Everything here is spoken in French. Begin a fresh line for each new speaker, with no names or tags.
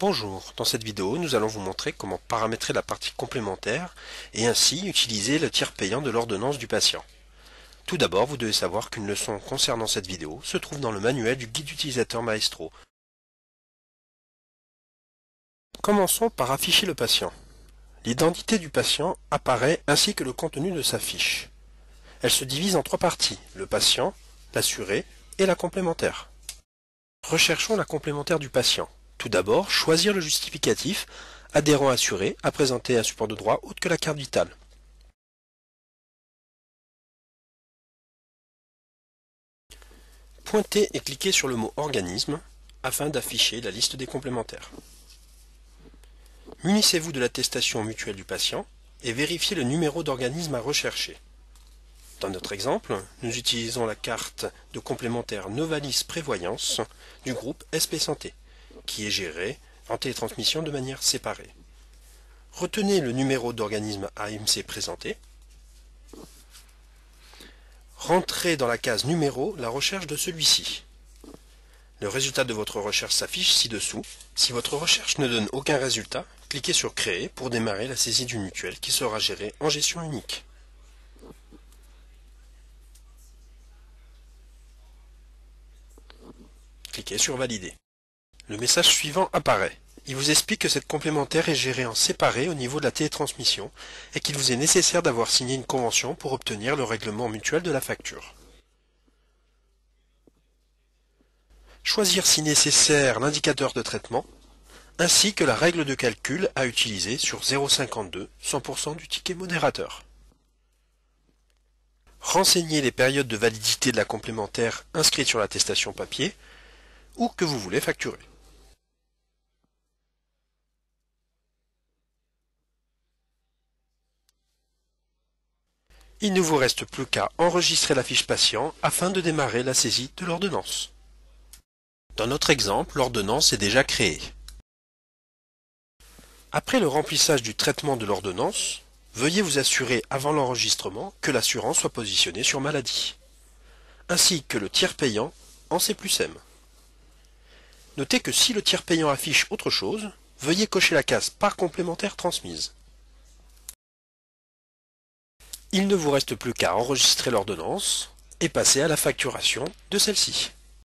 Bonjour, dans cette vidéo nous allons vous montrer comment paramétrer la partie complémentaire et ainsi utiliser le tiers payant de l'ordonnance du patient. Tout d'abord vous devez savoir qu'une leçon concernant cette vidéo se trouve dans le manuel du guide utilisateur Maestro. Commençons par afficher le patient. L'identité du patient apparaît ainsi que le contenu de sa fiche. Elle se divise en trois parties, le patient, l'assuré et la complémentaire. Recherchons la complémentaire du patient. Tout d'abord, choisir le justificatif adhérent assuré à présenter un support de droit autre que la carte vitale. Pointez et cliquez sur le mot organisme afin d'afficher la liste des complémentaires. Munissez-vous de l'attestation mutuelle du patient et vérifiez le numéro d'organisme à rechercher. Dans notre exemple, nous utilisons la carte de complémentaire Novalis Prévoyance du groupe SP Santé qui est géré en télétransmission de manière séparée. Retenez le numéro d'organisme AMC présenté. Rentrez dans la case numéro la recherche de celui-ci. Le résultat de votre recherche s'affiche ci-dessous. Si votre recherche ne donne aucun résultat, cliquez sur Créer pour démarrer la saisie du mutuel qui sera gérée en gestion unique. Cliquez sur Valider. Le message suivant apparaît. Il vous explique que cette complémentaire est gérée en séparé au niveau de la télétransmission et qu'il vous est nécessaire d'avoir signé une convention pour obtenir le règlement mutuel de la facture. Choisir si nécessaire l'indicateur de traitement ainsi que la règle de calcul à utiliser sur 0,52 100% du ticket modérateur. Renseigner les périodes de validité de la complémentaire inscrite sur l'attestation papier ou que vous voulez facturer. Il ne vous reste plus qu'à enregistrer la fiche patient afin de démarrer la saisie de l'ordonnance. Dans notre exemple, l'ordonnance est déjà créée. Après le remplissage du traitement de l'ordonnance, veuillez vous assurer avant l'enregistrement que l'assurance soit positionnée sur maladie, ainsi que le tiers payant en C M. Notez que si le tiers payant affiche autre chose, veuillez cocher la case par complémentaire transmise. Il ne vous reste plus qu'à enregistrer l'ordonnance et passer à la facturation de celle-ci.